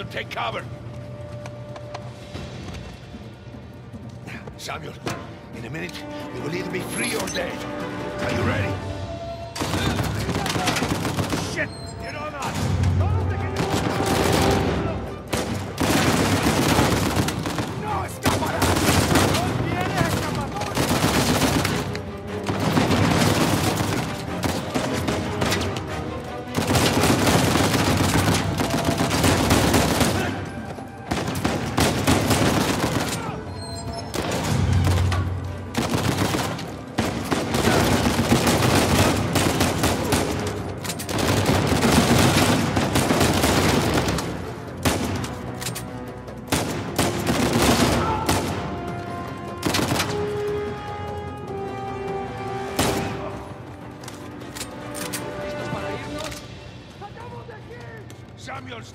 Samuel, take cover! Samuel, in a minute, you will either be free or dead. Are you ready?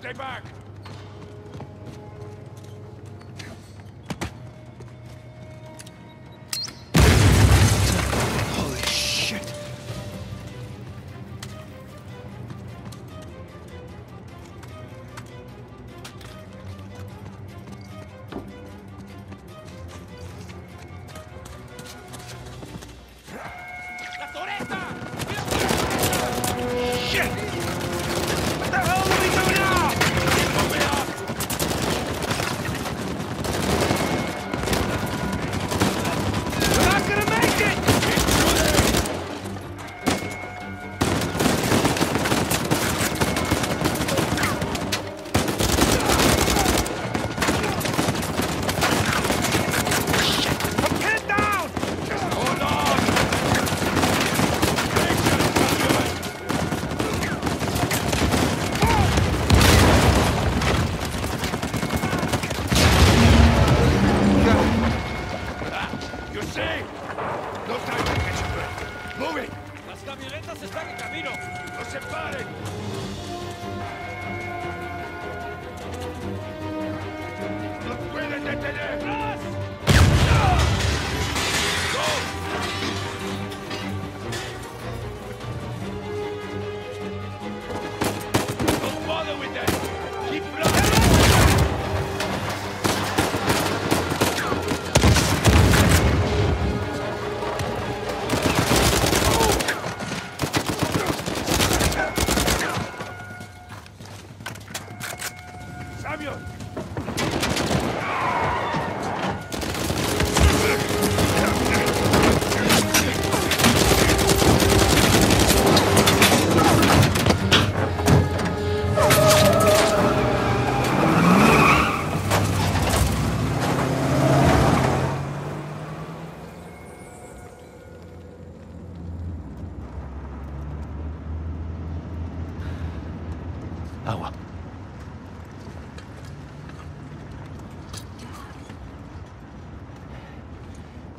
Stay back!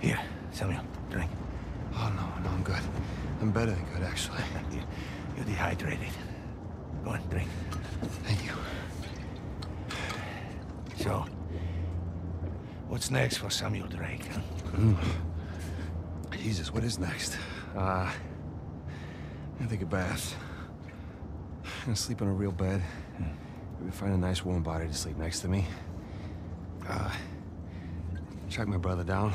Here, Samuel, drink. Oh, no, no, I'm good. I'm better than good, actually. You- You're dehydrated. Go on, drink. Thank you. So, what's next for Samuel Drake? huh? Jesus, what is next? Uh, I'm gonna take a bath. I'm gonna sleep in a real bed. Maybe find a nice warm body to sleep next to me. Uh, track my brother down.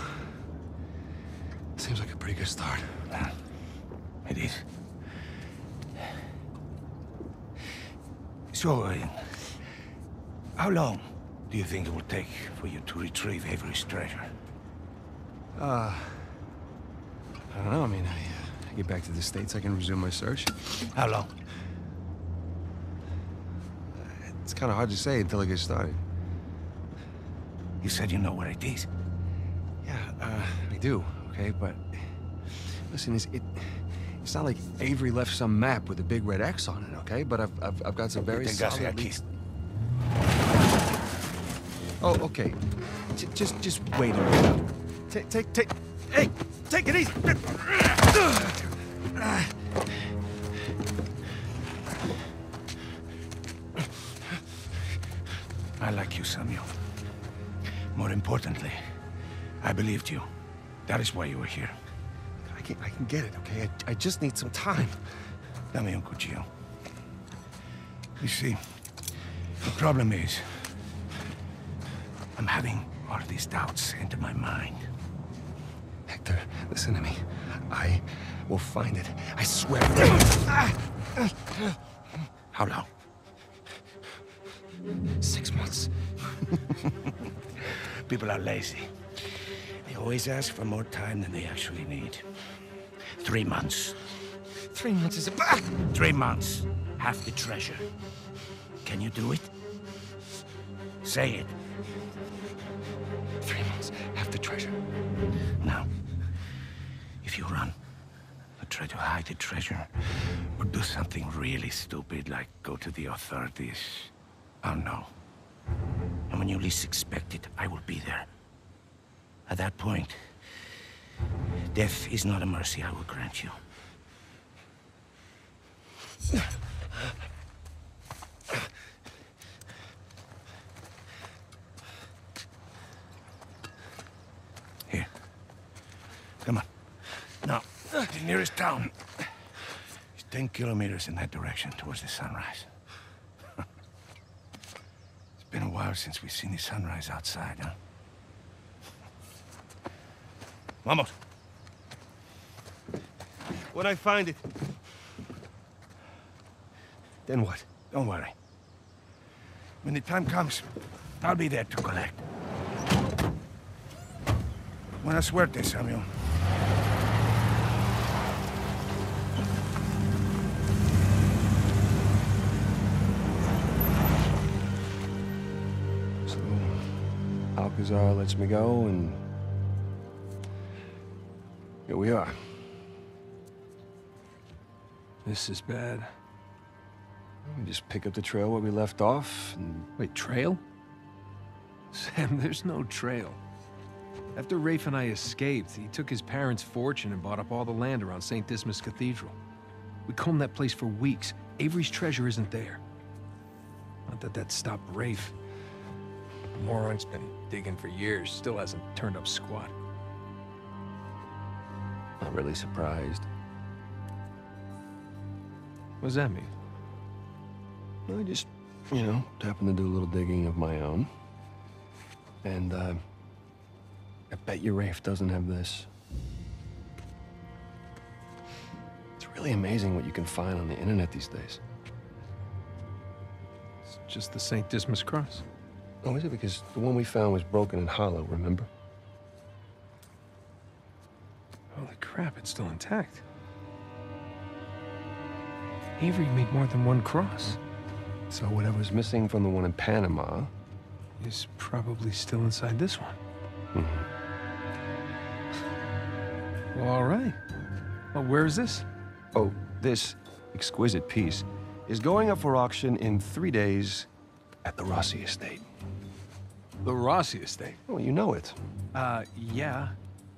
Seems like a pretty good start. Ah, It is. So, uh, how long do you think it will take for you to retrieve Avery's treasure? Uh, I don't know. I mean, I, uh, I get back to the States, I can resume my search. How long? It's kind of hard to say until I get started. You said you know where it is. Yeah, uh, I do, okay? But listen, it's, it, it's not like Avery left some map with a big red X on it, okay? But I've, I've, I've got some very solid leads. Oh, okay. J- just, just wait a minute. Take, take, take. Hey, take it easy. I like you, Samuel. More importantly, I believed you. That is why you are here. I can, I can get it, okay? I, I just need some time. Tell me, Uncle cuchillo. You see, the problem is, I'm having all these doubts into my mind. Hector, listen to me. I will find it. I swear. How long? Six months. People are lazy. Always ask for more time than they actually need. Three months. Three months is a... Three months. Half the treasure. Can you do it? Say it. Three months, half the treasure. Now, if you run, or try to hide the treasure, or do something really stupid like go to the authorities, oh, I'll know. And when you least expect it, I will. At that point, death is not a mercy I will grant you. Here. Come on. Now, the nearest town is 10 kilometers in that direction towards the sunrise. it's been a while since we've seen the sunrise outside, huh? Vamos. When I find it... Then what? Don't worry. When the time comes, I'll be there to collect. Buena suerte, Samuel. So, Alcazar lets me go, and... Here we are. This is bad. We just pick up the trail where we left off, and... Wait, trail? Sam, there's no trail. After Rafe and I escaped, he took his parents' fortune and bought up all the land around St. Dismas Cathedral. We combed that place for weeks. Avery's treasure isn't there. Not that that stopped Rafe. The moron's been digging for years, still hasn't turned up squat. Not really surprised. What does that mean? I just, you know, happened to do a little digging of my own. And, uh, I bet your Rafe doesn't have this. It's really amazing what you can find on the internet these days. It's just the St. Dismas cross. Oh, is it? Because the one we found was broken and hollow, remember? Crap, it's still intact. Avery made more than one cross. So whatever's missing from the one in Panama, Is probably still inside this one. Mm -hmm. Well, all right. Well, where is this? oh, this exquisite piece is going up for auction in three days at the Rossi estate. The Rossi estate. Oh, you know it. Uh, yeah.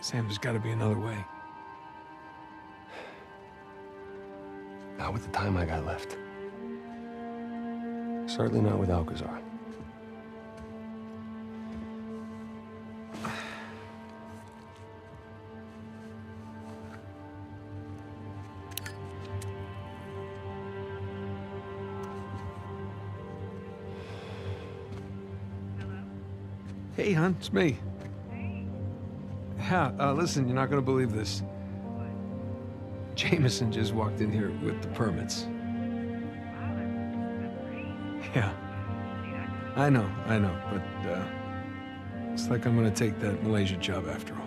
Sam, there's got to be another way. Not with the time I got left. Certainly not with Alcazar. Hey, hon, it's me. Yeah, uh, listen, you're not gonna believe this. Jameson just walked in here with the permits. Yeah. I know, I know, but, uh, looks like I'm gonna take that Malaysia job after all.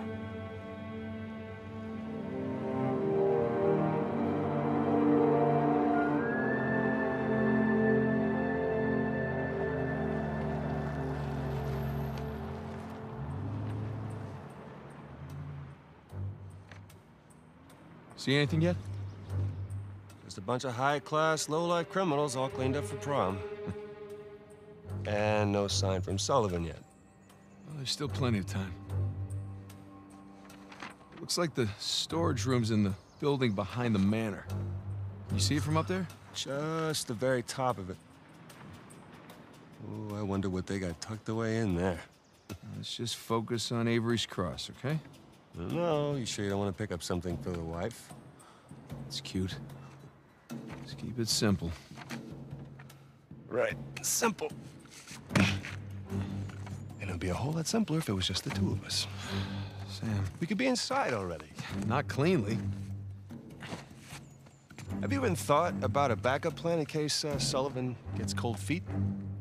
See anything yet? Just a bunch of high-class, low-life criminals all cleaned up for prom. and no sign from Sullivan yet. Well, there's still plenty of time. Looks like the storage room's in the building behind the manor. You see it from up there? Just the very top of it. Oh, I wonder what they got tucked away in there. Let's just focus on Avery's Cross, okay? No, you sure you don't want to pick up something for the wife? It's cute. Just keep it simple. Right. Simple. And it'd be a whole lot simpler if it was just the two of us. Sam, We could be inside already. not cleanly. Have you even thought about a backup plan in case uh, Sullivan gets cold feet?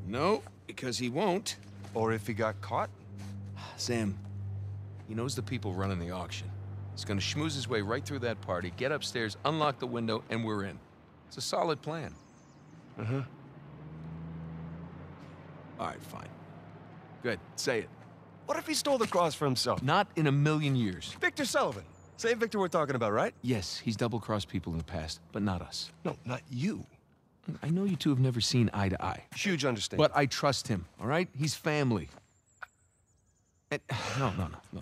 No, because he won't. Or if he got caught? Sam, he knows the people running the auction. He's gonna schmooze his way right through that party, get upstairs, unlock the window, and we're in. It's a solid plan. Uh-huh. All right, fine. Good, say it. What if he stole the cross for himself? Not in a million years. Victor Sullivan. Same Victor we're talking about, right? Yes, he's double-crossed people in the past, but not us. No, not you. I know you two have never seen eye to eye, Huge understanding. but I trust him, all right? He's family. And, no, no, no, no.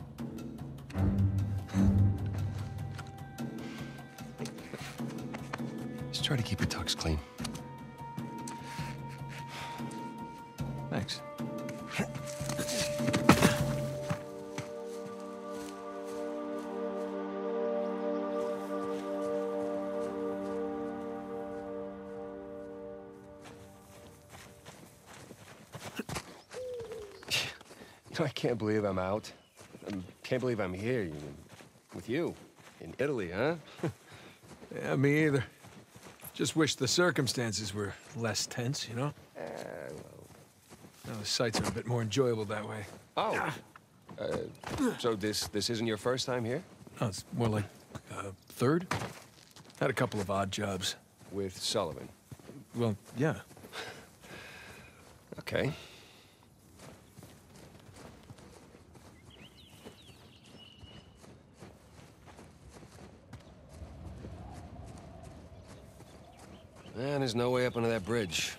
Try to keep your tux clean. Thanks. I can't believe I'm out. I can't believe I'm here with you in Italy, huh? Yeah, me either. Just wish the circumstances were less tense, you know? Uh, well, Now, the sights are a bit more enjoyable that way. oh. Uh, so this this isn't your first time here No, it's more like uh, third. Had a couple of odd jobs. with Sullivan? Well, yeah. Okay. Man, there's no way up under that bridge.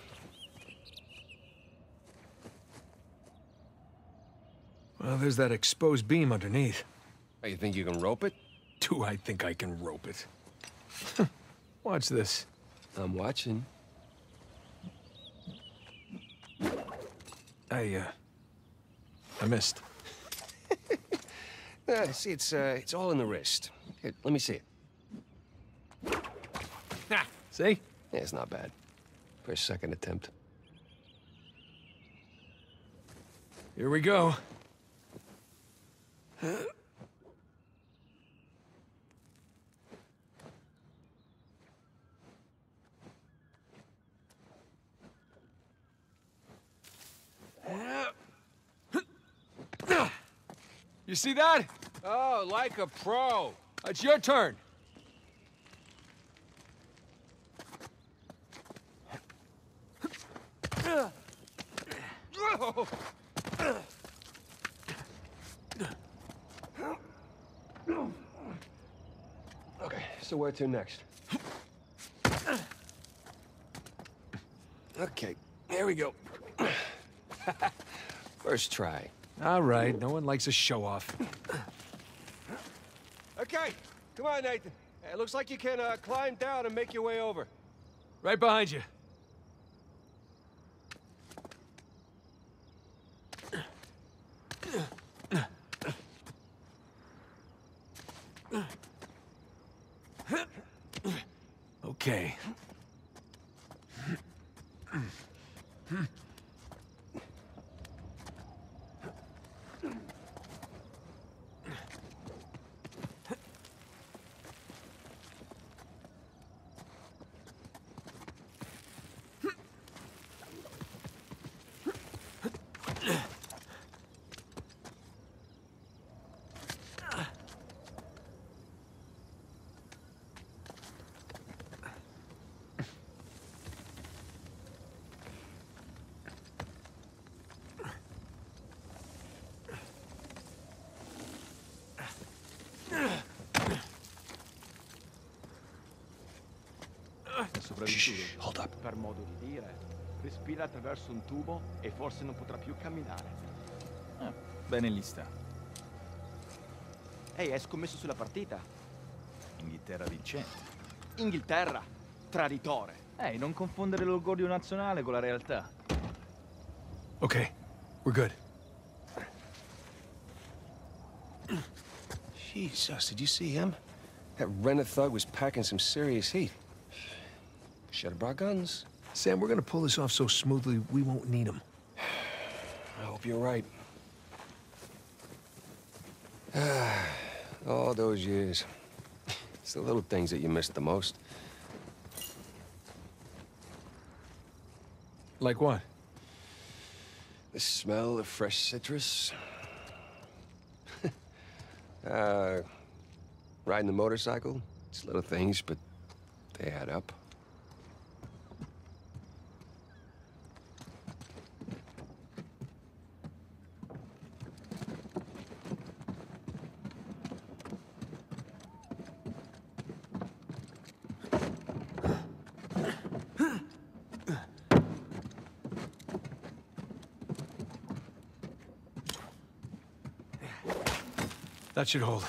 Well, there's that exposed beam underneath. Oh, you think you can rope it? Do I think I can rope it? Watch this. I'm watching. I, uh... I missed. Uh, see, it's uh, it's all in the wrist. Here, let me see it. Ah, See? Yeah, it's not bad. For a second attempt. Here we go. You see that? Oh, like a pro. It's your turn. Okay, so where to next? Okay, here we go. First try. All right, no one likes a show off. Okay, come on, Nathan. It looks like you can uh, climb down and make your way over. Right behind you. Okay. Shh, hold up. per modo di dire. Respira attraverso un tubo e forse non potrà più camminare. Ah, bene lì sta. Ehi, hai scommesso sulla partita? Inghilterra vincente. Inghilterra, traditore. Ehi, non confondere l'orgoglio nazionale con la realtà. Okay, we're good. Jesus, did you see him? That rented thug was packing some serious heat. Should have brought guns. Sam, we're gonna pull this off so smoothly we won't need them. I hope you're right. All those years. It's the little things that you miss the most. Like what? The smell of fresh citrus. uh, riding the motorcycle. It's little things, but they add up. That should hold.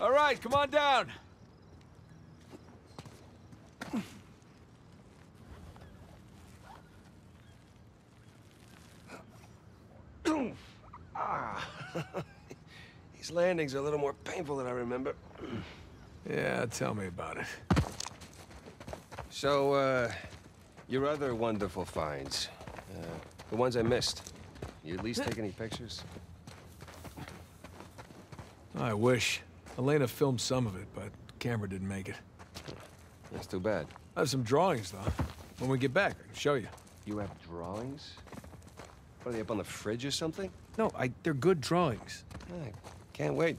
All right, come on down. These landings are a little more painful than I remember. Yeah, tell me about it. So, uh, your other wonderful finds. Uh, the ones I missed. You at least take any pictures? I wish. Elena filmed some of it, but camera didn't make it. That's too bad. I have some drawings, though. When we get back, I can show you. You have drawings? What, are they up on the fridge or something? No, I, they're good drawings. Can't wait.